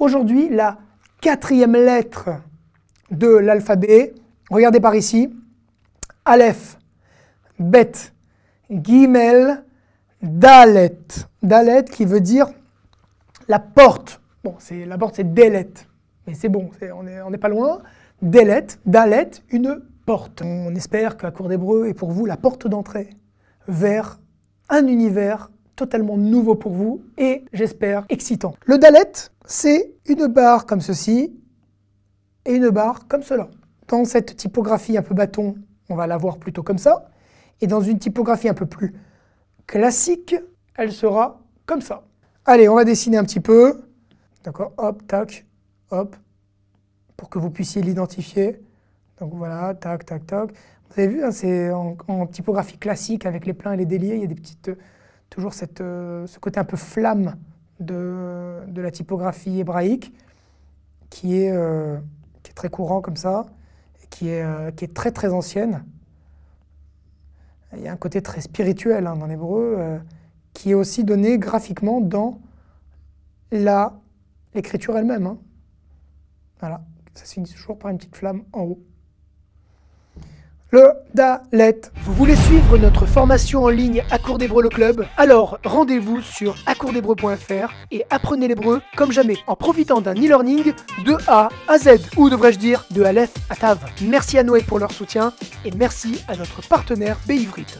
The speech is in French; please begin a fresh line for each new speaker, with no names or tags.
Aujourd'hui, la quatrième lettre de l'alphabet, regardez par ici, Aleph, Bet, Gimel, Dalet. Dalet qui veut dire la porte. Bon, c'est la porte, c'est Delet. Mais c'est bon, on n'est pas loin. Delet, Dalet, une porte. On espère que la Cour d'Hébreu est pour vous la porte d'entrée vers un univers totalement nouveau pour vous et, j'espère, excitant. Le Dalet, c'est une barre comme ceci et une barre comme cela. Dans cette typographie un peu bâton, on va la voir plutôt comme ça. Et dans une typographie un peu plus classique, elle sera comme ça. Allez, on va dessiner un petit peu. D'accord Hop, tac, hop, pour que vous puissiez l'identifier. Donc voilà, tac, tac, tac. Vous avez vu, hein, c'est en, typographie classique avec les pleins et les déliés. Il y a des petites, toujours cette, euh, ce côté un peu flamme de, de la typographie hébraïque qui est, euh, qui est très courant comme ça, qui est, euh, qui est très très ancienne. Il y a un côté très spirituel hein, dans l'hébreu qui est aussi donné graphiquement dans l'écriture elle-même. Hein. Voilà, ça se finit toujours par une petite flamme en haut le Dalet.
Vous voulez suivre notre formation en ligne à Cours d'Hébreu le Club? Alors rendez-vous sur accoursdhébreu.fr et apprenez l'hébreu comme jamais en profitant d'un e-learning de A à Z, ou devrais-je dire de Aleph à Tav. Merci à Noé pour leur soutien et merci à notre partenaire Béivrit.